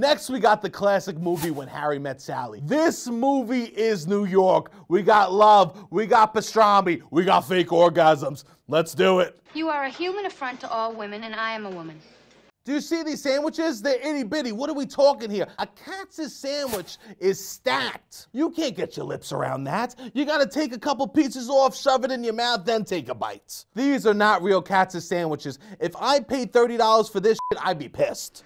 Next, we got the classic movie When Harry Met Sally. This movie is New York. We got love, we got pastrami, we got fake orgasms. Let's do it. You are a human affront to all women, and I am a woman. Do you see these sandwiches? They're itty bitty. What are we talking here? A Katz's sandwich is stacked. You can't get your lips around that. You gotta take a couple pieces off, shove it in your mouth, then take a bite. These are not real Katz's sandwiches. If I paid $30 for this shit, I'd be pissed.